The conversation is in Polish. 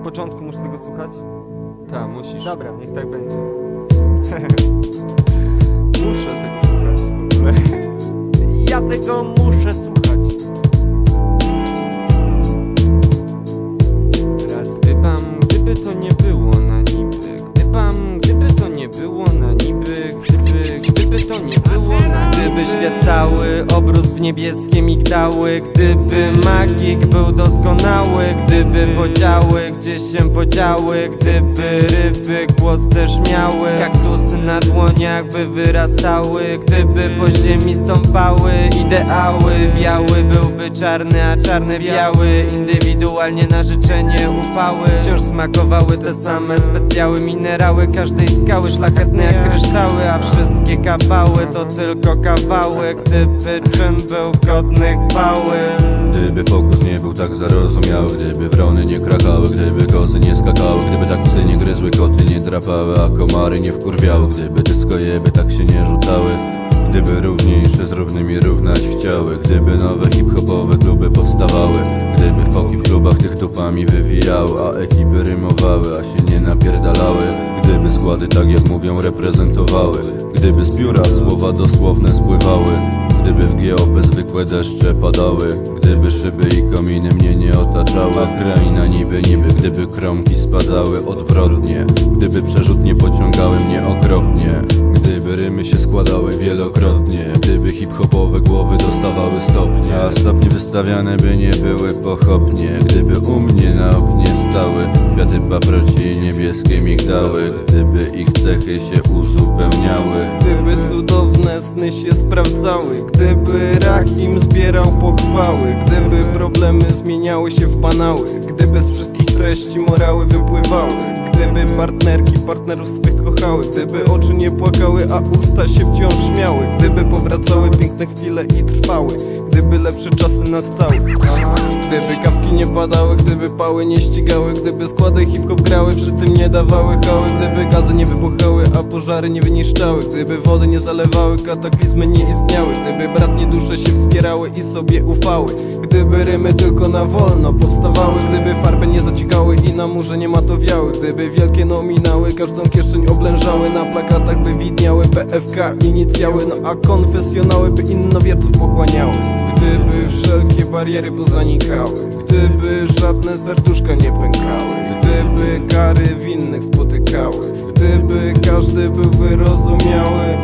Od początku muszę tego słuchać? Ta, musisz. Dobra, niech tak będzie. muszę tego słuchać w ogóle. ja tego muszę słuchać. Raz. Gdybam, gdyby to nie było na niby Gdybam, gdyby to nie było na niby Gdyby, gdyby to nie było na niby Gdyby świat cały obrósł w niebieskie migdały Gdyby magik był doskonały Gdyby podziały gdzieś się podziały Gdyby ryby głos też miały. Kaktusy na dłoniach by wyrastały Gdyby po ziemi stąpały ideały. Biały byłby czarny, a czarny biały. Indywidualnie na życzenie upały. Wciąż smakowały te same specjały Minerały. Każdej skały szlachetne jak kryształy A wszystkie kawały to tylko kawały. Gdyby czyn był godny chwały Gdyby fokus nie był tak zarozumiały Gdyby wrony nie krakały, gdyby kozy nie skakały Gdyby tak psy nie gryzły, koty nie drapały A komary nie wkurwiały Gdyby dysko jeby tak się nie rzucały Gdyby równiejsze z równymi równać chciały Gdyby nowe hip-hopowe kluby powstawały Gdyby foki w klubach tych dupami wywijały A ekipy rymowały, a się nie napierdalały Gdyby składy tak jak mówią reprezentowały Gdyby z pióra słowa dosłowne spływały Gdyby w GOP zwykłe deszcze padały Gdyby szyby i kominy mnie nie otaczały kraina niby niby Gdyby kromki spadały odwrotnie Gdyby przerzutnie pociągały mnie okropnie Gdyby rymy się składały wielokrotnie Gdyby hip-hopowe głowy dostawały stopnie A stopnie wystawiane by nie były pochopnie Gdyby u stały. Kwiaty paproci niebieskie migdały Gdyby ich cechy się uzupełniały. Gdyby cudowne sny się sprawdzały Gdyby Rahim zbierał pochwały Gdyby problemy zmieniały się w banały Gdyby z wszystkich treści morały wypływały Gdyby partnerki partnerów swych kochały Gdyby oczy nie płakały, a usta się wciąż śmiały Gdyby powracały piękne chwile i trwały Gdyby lepsze czasy nastały. Gdyby kawki nie padały, gdyby pały nie ścigały Gdyby składy hip-hop grały, przy tym nie dawały hały Gdyby gazy nie wybuchały, a pożary nie wyniszczały Gdyby wody nie zalewały, kataklizmy nie istniały Gdyby bratnie dusze się wspierały i sobie ufały Gdyby rymy tylko na wolno powstawały Gdyby farby nie zaciekały i na murze nie matowiały Gdyby wielkie nominały każdą kieszeń oblężały Na plakatach by widniały PFK inicjały No a konfesjonały by innowierców pochłaniały Gdyby wszelkie bariery pozanikały Gdyby żadne serduszka nie pękały Gdyby kary winnych spotykały Gdyby każdy był wyrozumiały